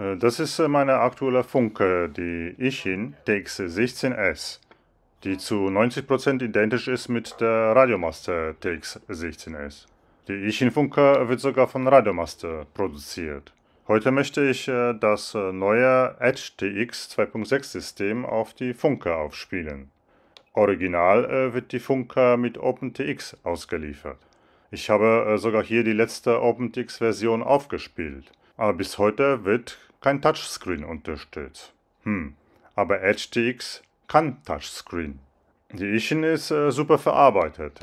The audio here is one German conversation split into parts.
Äh, Das ist äh, meine aktuelle Funke, die Ichin TX16S, die zu 90% identisch ist mit der Radiomaster TX16S. Die Ichin Funke wird sogar von Radiomaster produziert. Heute möchte ich äh, das neue Edge TX 2.6 System auf die Funke aufspielen. Original wird die Funke mit OpenTX ausgeliefert. Ich habe sogar hier die letzte OpenTX-Version aufgespielt. Aber bis heute wird kein Touchscreen unterstützt. Hm, aber EdgeTX kann Touchscreen. Die Ichin ist äh, super verarbeitet.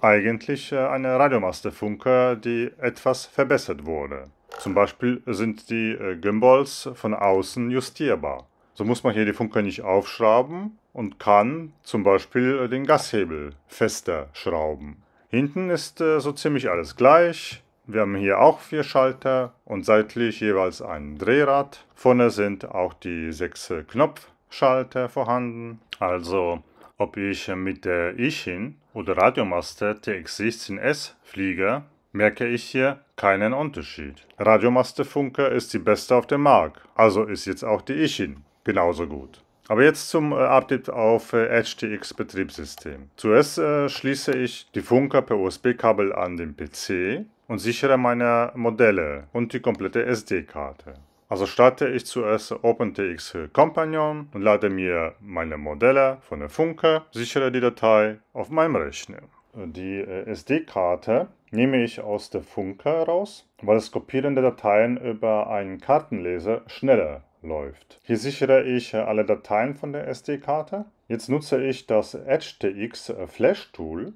Eigentlich äh, eine Radiomaster-Funke, die etwas verbessert wurde. Zum Beispiel sind die äh, Gimbals von außen justierbar. So muss man hier die Funke nicht aufschrauben und kann zum Beispiel äh, den Gashebel fester schrauben. Hinten ist äh, so ziemlich alles gleich. Wir haben hier auch vier Schalter und seitlich jeweils ein Drehrad. Vorne sind auch die sechs äh, Knopfschalter vorhanden. Also ob ich mit der Ichin oder Radiomaster TX16S fliege, merke ich hier keinen Unterschied. Radiomaster Funke ist die beste auf dem Markt, also ist jetzt auch die Ichin genauso gut. Aber jetzt zum äh, Update auf äh, HTX Betriebssystem. Zuerst äh, schließe ich die Funke per USB-Kabel an den PC und sichere meine Modelle und die komplette SD-Karte. Also starte ich zuerst OpenTX Companion und lade mir meine Modelle von der Funke, sichere die Datei auf meinem Rechner. Die äh, SD-Karte nehme ich aus der Funke raus, weil das Kopieren der Dateien über einen Kartenleser schneller läuft. Hier sichere ich äh, alle Dateien von der SD-Karte. Jetzt nutze ich das EdgeTX äh, Flash Tool,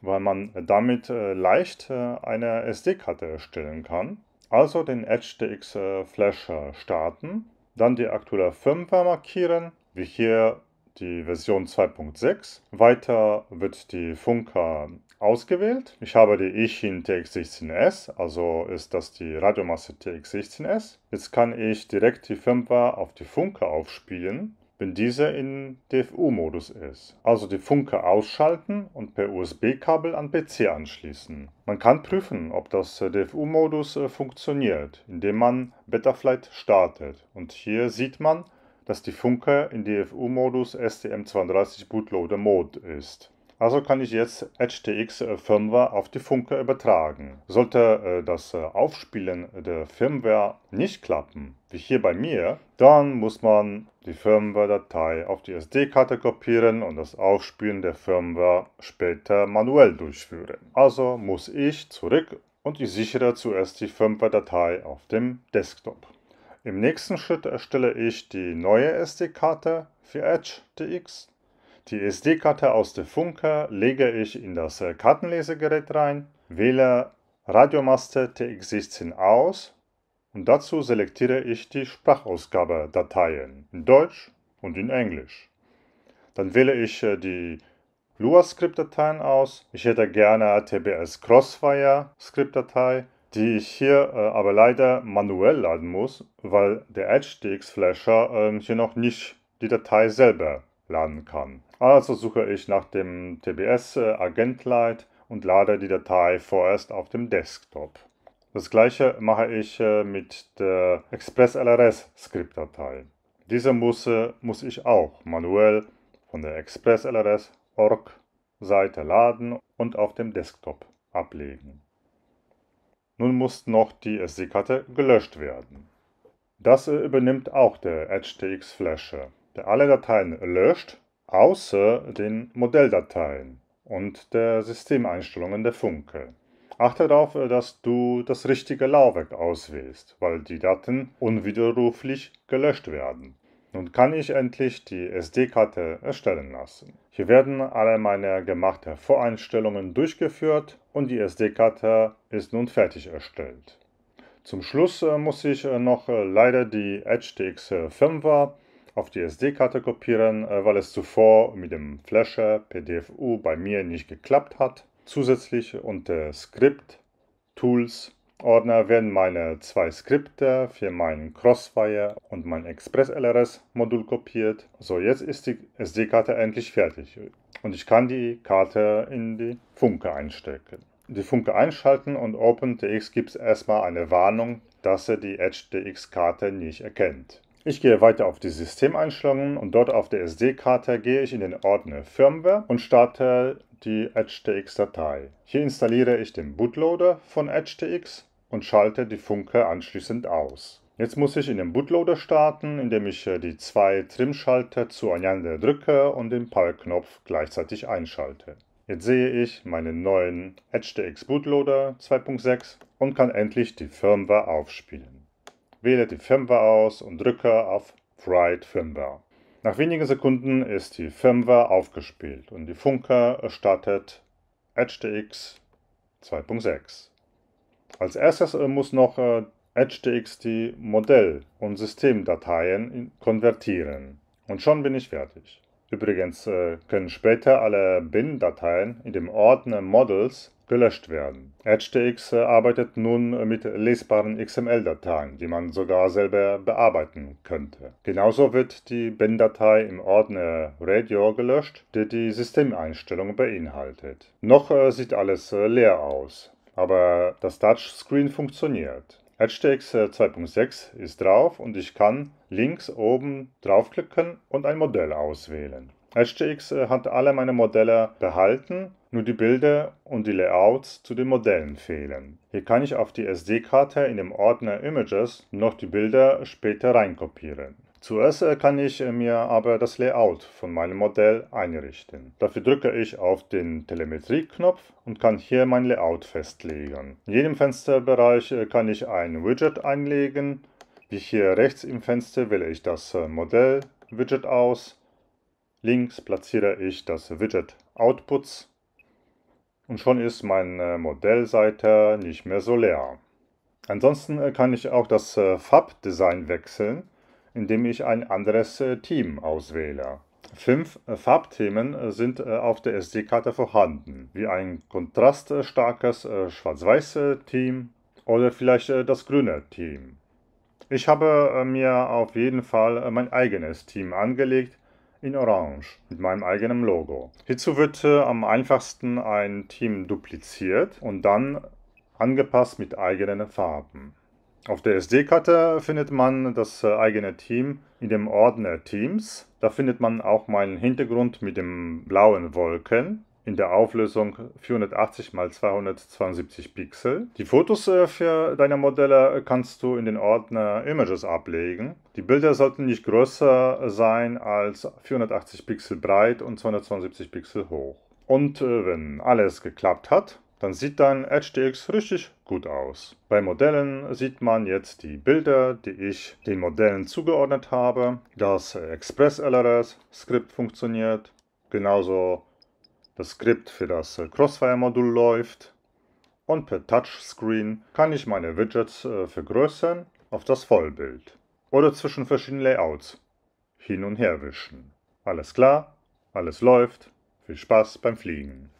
weil man damit äh, leicht äh, eine SD-Karte erstellen kann. Also den EdgeTX äh, Flash äh, starten, dann die aktuelle Firmware markieren, wie hier die Version 2.6. Weiter wird die Funke ausgewählt. Ich habe die Ichin TX16S, also ist das die Radiomasse TX16S. Jetzt kann ich direkt die Firmware auf die Funke aufspielen, wenn diese in DFU-Modus ist. Also die Funke ausschalten und per USB-Kabel an PC anschließen. Man kann prüfen, ob das DFU-Modus äh, funktioniert, indem man Betaflight startet. Und hier sieht man, dass die Funke in DFU-Modus STM32 Bootloader Mode ist. Also kann ich jetzt HTX äh, Firmware auf die Funke übertragen. Sollte äh, das äh, Aufspielen der Firmware nicht klappen, wie hier bei mir, dann muss man die Firmware-Datei auf die SD-Karte kopieren und das Aufspielen der Firmware später manuell durchführen. Also muss ich zurück und ich sichere zuerst die Firmware-Datei auf dem Desktop. Im nächsten Schritt erstelle ich die neue SD-Karte für Edge TX. Die SD-Karte aus der Funke lege ich in das Kartenlesegerät rein, wähle Radiomaster TX16 aus und dazu selektiere ich die Sprachausgabedateien in Deutsch und in Englisch. Dann wähle ich die Lua-Skriptdateien aus. Ich hätte gerne TBS Crossfire Skriptdatei die ich hier äh, aber leider manuell laden muss, weil der EdgeTX Flasher äh, hier noch nicht die Datei selber laden kann. Also suche ich nach dem TBS äh, Agentlight und lade die Datei vorerst auf dem Desktop. Das gleiche mache ich äh, mit der ExpressLRS Skriptdatei. Diese muss, äh, muss ich auch manuell von der ExpressLRS org Seite laden und auf dem Desktop ablegen. Nun muss noch die SD-Karte gelöscht werden. Das übernimmt auch der HTX Flasher, der alle Dateien löscht, außer den Modelldateien und der Systemeinstellungen der Funke. Achte darauf, dass du das richtige Laufwerk auswählst, weil die Daten unwiderruflich gelöscht werden. Nun kann ich endlich die SD-Karte erstellen lassen. Hier werden alle meine gemachten Voreinstellungen durchgeführt und die SD-Karte ist nun fertig erstellt. Zum Schluss äh, muss ich äh, noch äh, leider die HTX Firmware auf die SD-Karte kopieren, weil es zuvor mit dem Flasher PDFU bei mir nicht geklappt hat. Zusätzlich unter Skript, Tools Ordner werden meine zwei Skripte für meinen Crossfire und mein Express LRS Modul kopiert. So, jetzt ist die SD-Karte endlich fertig und ich kann die Karte in die Funke einstecken. Die Funke einschalten und OpenTX gibt es erstmal eine Warnung, dass er die EdgeDX-Karte nicht erkennt. Ich gehe weiter auf die Systemeinstellungen und dort auf der SD-Karte gehe ich in den Ordner Firmware und starte die EdgeDX-Datei. Hier installiere ich den Bootloader von EdgeDX und schalte die Funke anschließend aus. Jetzt muss ich in den Bootloader starten, indem ich äh, die zwei Trim-Schalter zueinander drücke und den Power-Knopf gleichzeitig einschalte. Jetzt sehe ich meinen neuen HDX Bootloader 2.6 und kann endlich die Firmware aufspielen. Wähle die Firmware aus und drücke auf Write Firmware. Nach wenigen Sekunden ist die Firmware aufgespielt und die Funke startet HDX 2.6. Als erstes äh, muss noch äh, HTXT Modell- und Systemdateien konvertieren. Und schon bin ich fertig. Übrigens äh, können später alle Bin-Dateien in dem Ordner Models gelöscht werden. HTX äh, arbeitet nun mit lesbaren XML-Dateien, die man sogar selber bearbeiten könnte. Genauso wird die Bin-Datei im Ordner Radio gelöscht, der die Systemeinstellungen beinhaltet. Noch äh, sieht alles leer aus, aber das Touchscreen funktioniert. HTX 2.6 äh, ist drauf und ich kann links oben draufklicken und ein Modell auswählen. HTX äh, hat alle meine Modelle behalten, nur die Bilder und die Layouts zu den Modellen fehlen. Hier kann ich auf die SD-Karte in dem Ordner Images noch die Bilder später reinkopieren. Zuerst äh, kann ich äh, mir aber das Layout von meinem Modell einrichten. Dafür drücke ich auf den Telemetrie-Knopf und kann hier mein Layout festlegen. In jedem Fensterbereich äh, kann ich ein Widget einlegen. Wie hier rechts im Fenster wähle ich das Modell-Widget aus. Links platziere ich das Widget Outputs und schon ist meine Modellseite nicht mehr so leer. Ansonsten kann ich auch das Farbdesign wechseln indem ich ein anderes äh, Team auswähle. Fünf äh, Farbthemen äh, sind auf der SD-Karte vorhanden, wie ein kontraststarkes schwarz-weißes Team oder vielleicht das grüne Team. Ich habe mir auf jeden Fall mein eigenes Team angelegt, in Orange mit meinem eigenen Logo. Hierzu wird am einfachsten ein Team dupliziert und dann angepasst mit eigenen Farben. Auf der SD-Karte findet man das äh, eigene Team in dem Ordner Teams. Da findet man auch meinen Hintergrund mit den blauen Wolken in der Auflösung 480 x 272 Pixel. Die Fotos äh, für deine Modelle kannst du in den Ordner Images ablegen. Die Bilder sollten nicht größer sein als 480 Pixel breit und 272 Pixel hoch. Und äh, wenn alles geklappt hat, dann sieht dein HDX richtig gut aus. Bei Modellen sieht man jetzt die Bilder, die ich den Modellen zugeordnet habe. Das Express LRS Skript funktioniert. Genauso das Skript für das Crossfire-Modul läuft. Und per Touchscreen kann ich meine Widgets äh, vergrößern auf das Vollbild. Oder zwischen verschiedenen Layouts hin und her wischen. Alles klar, alles läuft. Viel Spaß beim Fliegen.